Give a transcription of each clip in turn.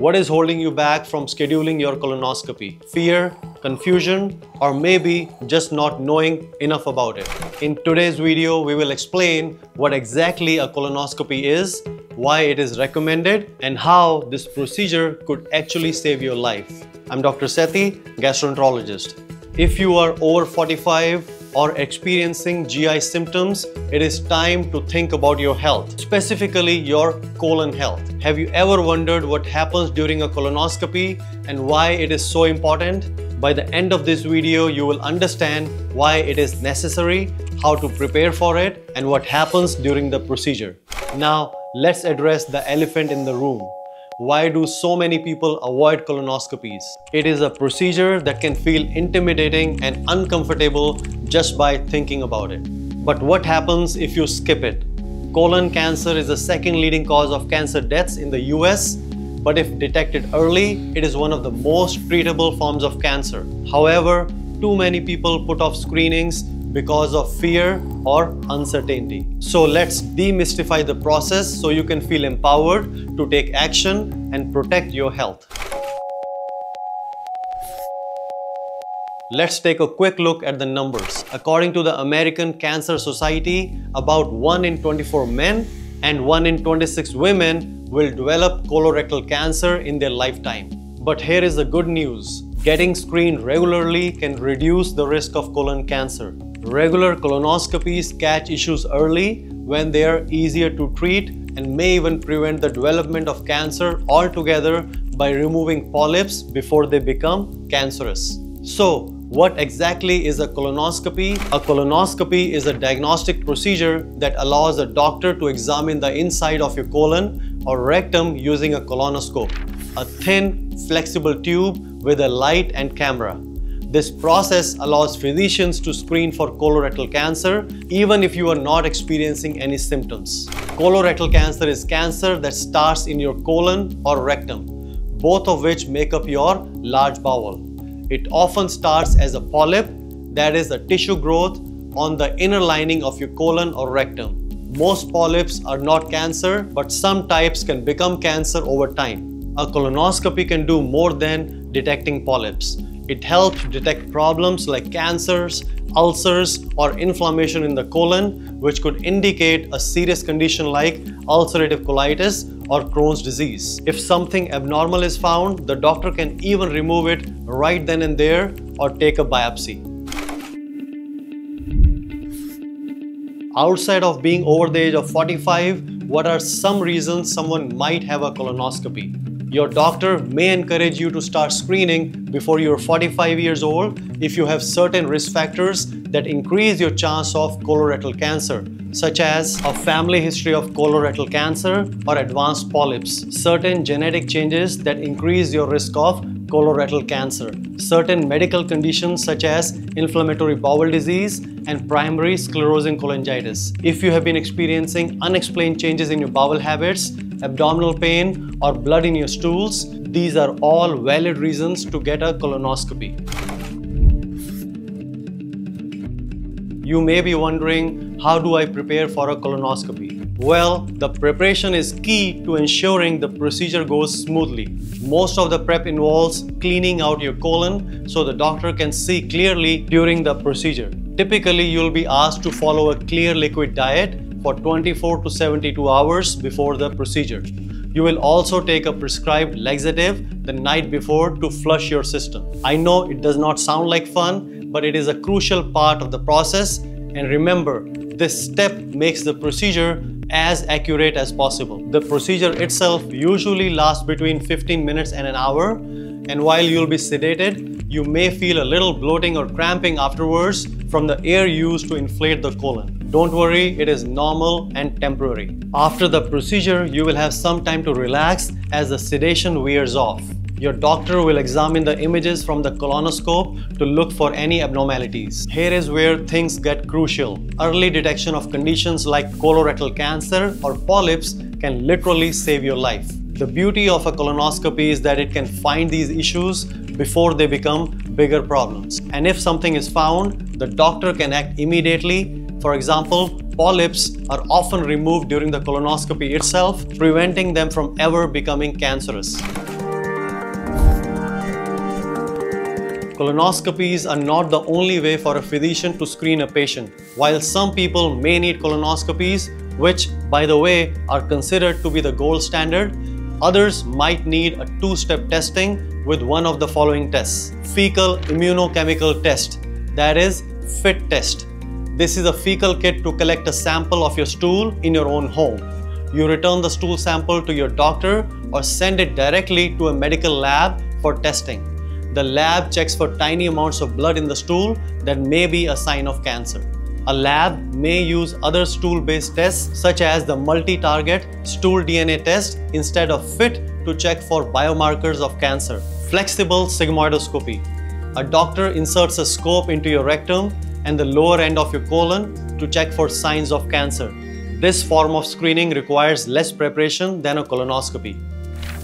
What is holding you back from scheduling your colonoscopy? Fear, confusion, or maybe just not knowing enough about it? In today's video, we will explain what exactly a colonoscopy is, why it is recommended, and how this procedure could actually save your life. I'm Dr. Sethi, gastroenterologist. If you are over 45 or experiencing GI symptoms, it is time to think about your health, specifically your colon health. Have you ever wondered what happens during a colonoscopy and why it is so important? By the end of this video, you will understand why it is necessary, how to prepare for it, and what happens during the procedure. Now, let's address the elephant in the room. Why do so many people avoid colonoscopies? It is a procedure that can feel intimidating and uncomfortable just by thinking about it. But what happens if you skip it? Colon cancer is the second leading cause of cancer deaths in the US, but if detected early, it is one of the most treatable forms of cancer. However, too many people put off screenings because of fear or uncertainty. So let's demystify the process so you can feel empowered to take action and protect your health. Let's take a quick look at the numbers. According to the American Cancer Society, about 1 in 24 men and 1 in 26 women will develop colorectal cancer in their lifetime. But here is the good news. Getting screened regularly can reduce the risk of colon cancer. Regular colonoscopies catch issues early when they are easier to treat and may even prevent the development of cancer altogether by removing polyps before they become cancerous. So, what exactly is a colonoscopy? A colonoscopy is a diagnostic procedure that allows a doctor to examine the inside of your colon or rectum using a colonoscope, a thin, flexible tube with a light and camera. This process allows physicians to screen for colorectal cancer even if you are not experiencing any symptoms. Colorectal cancer is cancer that starts in your colon or rectum, both of which make up your large bowel. It often starts as a polyp, that is a tissue growth on the inner lining of your colon or rectum. Most polyps are not cancer, but some types can become cancer over time. A colonoscopy can do more than detecting polyps. It helps detect problems like cancers, ulcers, or inflammation in the colon, which could indicate a serious condition like ulcerative colitis or Crohn's disease. If something abnormal is found, the doctor can even remove it right then and there or take a biopsy. Outside of being over the age of 45, what are some reasons someone might have a colonoscopy? Your doctor may encourage you to start screening before you're 45 years old if you have certain risk factors that increase your chance of colorectal cancer, such as a family history of colorectal cancer or advanced polyps, certain genetic changes that increase your risk of colorectal cancer, certain medical conditions such as inflammatory bowel disease and primary sclerosing cholangitis. If you have been experiencing unexplained changes in your bowel habits, abdominal pain, or blood in your stools, these are all valid reasons to get a colonoscopy. You may be wondering, how do I prepare for a colonoscopy? Well, the preparation is key to ensuring the procedure goes smoothly. Most of the prep involves cleaning out your colon so the doctor can see clearly during the procedure. Typically, you'll be asked to follow a clear liquid diet for 24 to 72 hours before the procedure. You will also take a prescribed laxative the night before to flush your system. I know it does not sound like fun, but it is a crucial part of the process. And remember, this step makes the procedure as accurate as possible. The procedure itself usually lasts between 15 minutes and an hour. And while you'll be sedated, you may feel a little bloating or cramping afterwards from the air used to inflate the colon. Don't worry, it is normal and temporary. After the procedure, you will have some time to relax as the sedation wears off. Your doctor will examine the images from the colonoscope to look for any abnormalities. Here is where things get crucial. Early detection of conditions like colorectal cancer or polyps can literally save your life. The beauty of a colonoscopy is that it can find these issues before they become bigger problems. And if something is found, the doctor can act immediately for example, polyps are often removed during the colonoscopy itself, preventing them from ever becoming cancerous. Colonoscopies are not the only way for a physician to screen a patient. While some people may need colonoscopies, which, by the way, are considered to be the gold standard, others might need a two-step testing with one of the following tests. Fecal immunochemical test, that is, FIT test. This is a fecal kit to collect a sample of your stool in your own home. You return the stool sample to your doctor or send it directly to a medical lab for testing. The lab checks for tiny amounts of blood in the stool that may be a sign of cancer. A lab may use other stool-based tests such as the multi-target stool DNA test instead of FIT to check for biomarkers of cancer. Flexible sigmoidoscopy. A doctor inserts a scope into your rectum and the lower end of your colon to check for signs of cancer. This form of screening requires less preparation than a colonoscopy.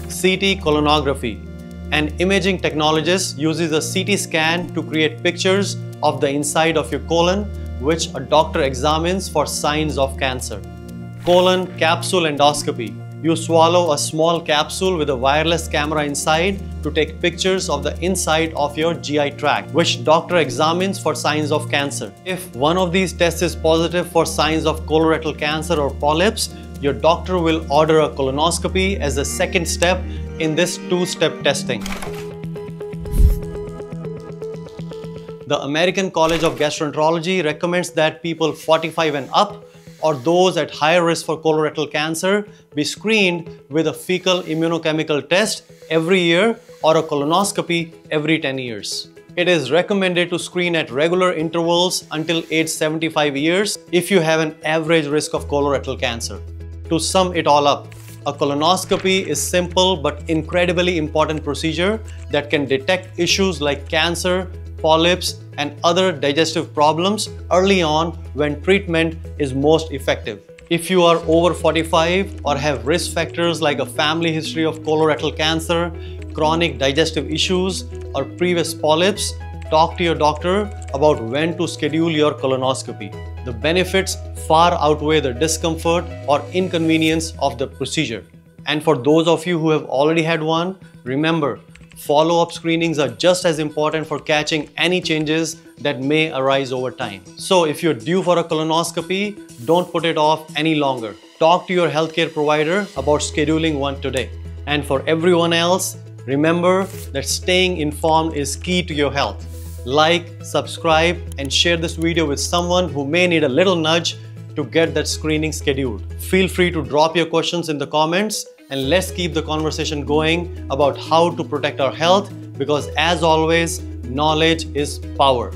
CT colonography an imaging technologist uses a CT scan to create pictures of the inside of your colon, which a doctor examines for signs of cancer. Colon capsule endoscopy. You swallow a small capsule with a wireless camera inside to take pictures of the inside of your GI tract, which doctor examines for signs of cancer. If one of these tests is positive for signs of colorectal cancer or polyps, your doctor will order a colonoscopy as a second step in this two-step testing. The American College of Gastroenterology recommends that people 45 and up or those at higher risk for colorectal cancer be screened with a fecal immunochemical test every year or a colonoscopy every 10 years. It is recommended to screen at regular intervals until age 75 years if you have an average risk of colorectal cancer. To sum it all up, a colonoscopy is simple but incredibly important procedure that can detect issues like cancer, polyps, and other digestive problems early on when treatment is most effective. If you are over 45 or have risk factors like a family history of colorectal cancer, chronic digestive issues, or previous polyps, talk to your doctor about when to schedule your colonoscopy. The benefits far outweigh the discomfort or inconvenience of the procedure. And for those of you who have already had one, remember, follow-up screenings are just as important for catching any changes that may arise over time. So if you're due for a colonoscopy, don't put it off any longer. Talk to your healthcare provider about scheduling one today. And for everyone else, remember that staying informed is key to your health. Like, subscribe, and share this video with someone who may need a little nudge to get that screening scheduled. Feel free to drop your questions in the comments and let's keep the conversation going about how to protect our health because as always, knowledge is power.